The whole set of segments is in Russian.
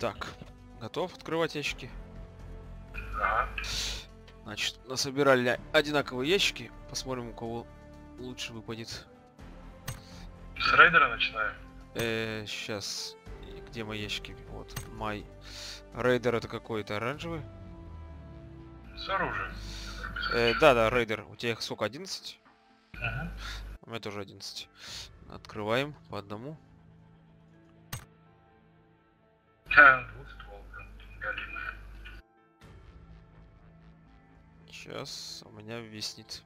Так, готов открывать ящики? Ага. Значит, насобирали одинаковые ящики. Посмотрим, у кого лучше выпадет. С рейдера начинаем. Э, сейчас. Где мои ящики? Вот, май. Рейдер это какой-то оранжевый. С оружием. Э, да, да, рейдер. У тебя их сколько? 11? Ага. У меня тоже 11. Открываем по одному. Сейчас у меня виснет.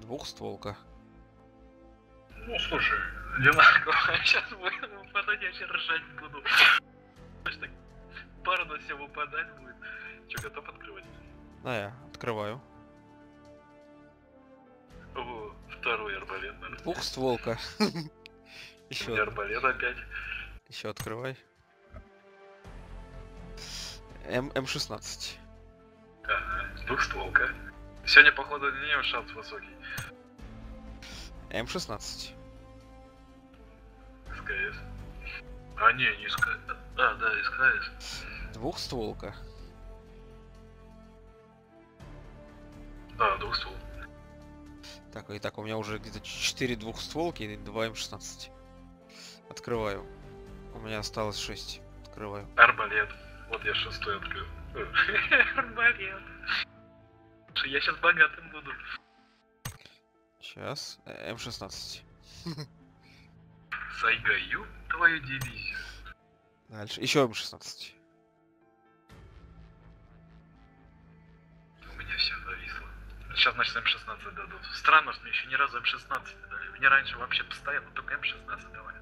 Двухстволка. Ну, слушай, одинаково. Сейчас выпадать, я сейчас ржать буду. Пара на все выпадать будет. Че, готов открывать? Да, я открываю. О, второй арбалет, наверное. Двухстволка. И Еще, арбалет опять. еще открывай. М М16. Ага, двухстволка. Сегодня, походу, для нее шанс высокий. М16. СКС. А, не, не СКС. А, да, СКС. Двухстволка. Да, двухствол. Так, и так, у меня уже где-то 4 двухстволки и 2 М16. Открываю. У меня осталось 6. Открываю. Арбалет. Вот я шестой открыл. Арбалет. Я сейчас богатым буду. Сейчас. Э, М16. Сайгаю твою дивизию. Дальше. Еще М16. Сейчас, значит, М16 дадут. Странно, что мне еще ни разу М16 не дали. Мне раньше вообще постоянно только М16 давали.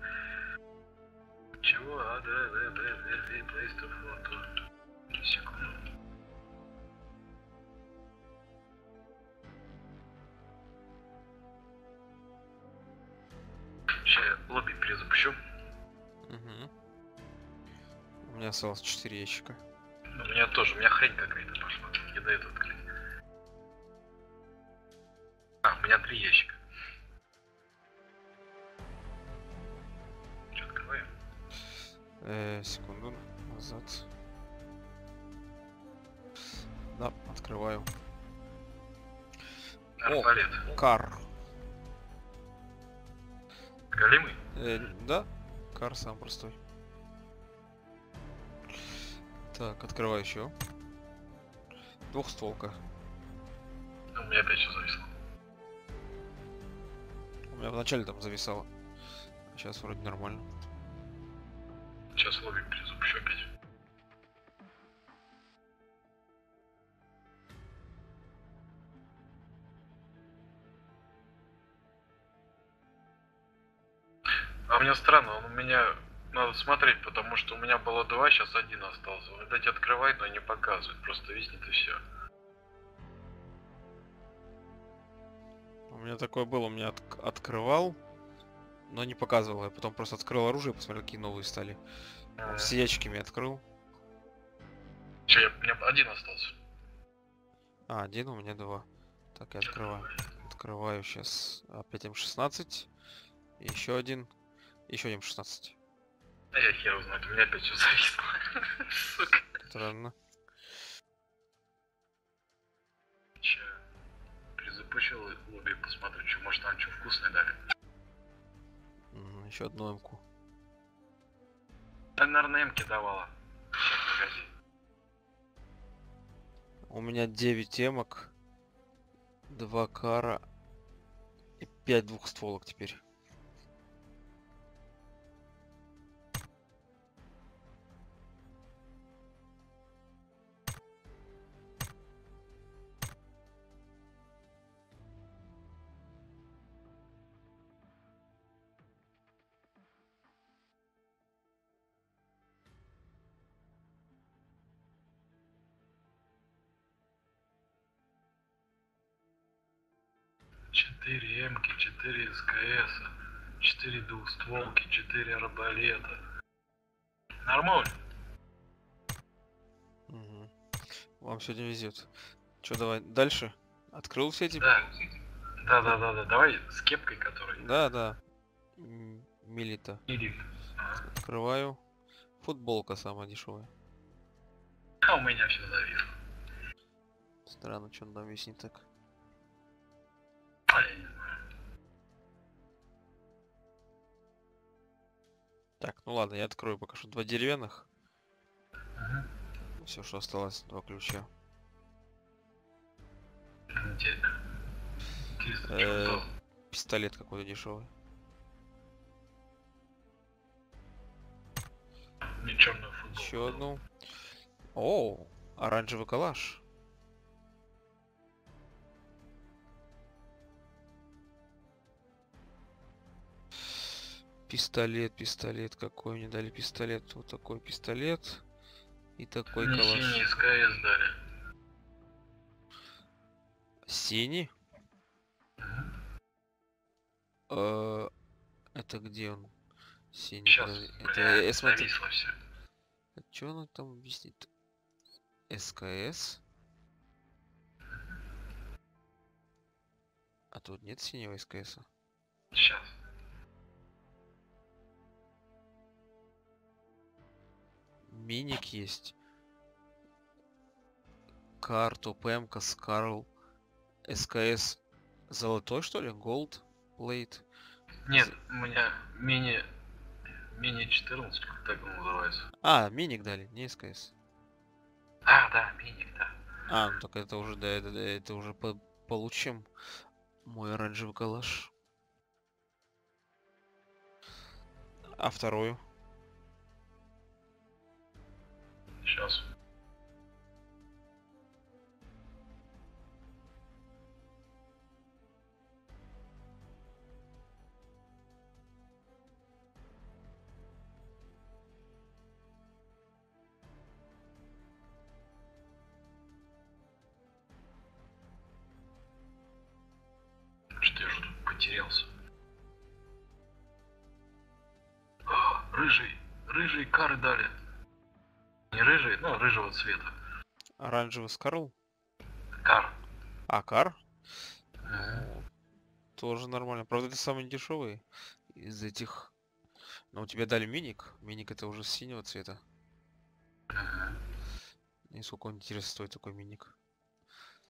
Чего? А, да, да, да, да, да, place to photo. Секунду. Сейчас я лобби перезапущу. Угу. У меня осталось 4 ящика. У меня тоже, у меня хрень какая-то пошла. Не дает открыть. Меня три ящика. Что, открываем? Э, секунду. Назад. Да, открываю. О. Арбалет. Кар. Голимый? Э, да, кар сам простой. Так, открываю еще. Двухстволка. У меня опять все зависло. Меня вначале там зависало. Сейчас вроде нормально. Сейчас лобби перезапущу опять. А меня странно, он у меня надо смотреть, потому что у меня было два, сейчас один остался. Видать, открывает, но не показывает, просто виснет и все. Меня такое было, у меня отк- открывал, но не показывал. Я потом просто открыл оружие, посмотрел, какие новые стали. Он Все ящики мне открыл. Че, я, у меня один остался. А, один, у меня два. Так, я открываю. Открываю сейчас опять М16. Еще один. Еще М16. А я хер у меня опять все зависло. Сука. Странно. Че, перезапущу лобби, посмотрю, что, может там что вкусное дали. еще одну М-ку. Да, наверное, эмки давала. Сейчас. У меня 9 эмок, 2 кара и 5 двухстволок теперь. Четыре эмки, четыре СКС, четыре двухстволки, четыре арбалета. Нормально. Мгм. Вам сегодня везет. Че, давай дальше? Открыл все эти? Да. Да, да, да, да. Давай с кепкой, который. Да, да. Милита. Или. Ага. Открываю. Футболка самая дешевая. А у меня все зависло. Странно, что он там так. Я не знаю. Так, ну ладно, я открою пока что два деревянных. Ага. Все, что осталось, два ключа. Интересно. Э? Пистолет какой-то дешевый. Еще одну. О, оранжевый калаш. Пистолет, пистолет. Какой мне дали пистолет? Вот такой пистолет. И такой Мне калаш. синий СКС дали. Синий? Э, Это где он? Синий. Сейчас, Это, смотри, зависло все. что оно там висит? СКС? А тут нет синего СКС? -а? Сейчас. Миник есть. Карту, ПМК, Скарл. СКС золотой, что ли? Gold? Plate? Нет, у меня мини... Мини 14, как так он называется. А, миник дали, не СКС. А, да, миник, да. А, ну так это уже, да, это, это уже по- получим. Мой оранжевый калаш. А вторую? Сейчас. Что я же тут потерялся? А, рыжий, рыжий кары дали. Не рыжий, но рыжего цвета. Оранжевый Скарл? Кар. А, кар? Ну, тоже нормально. Правда, это самый дешевый из этих. Но у тебя дали миник. Миник это уже синего цвета. И сколько он интересно стоит такой миник?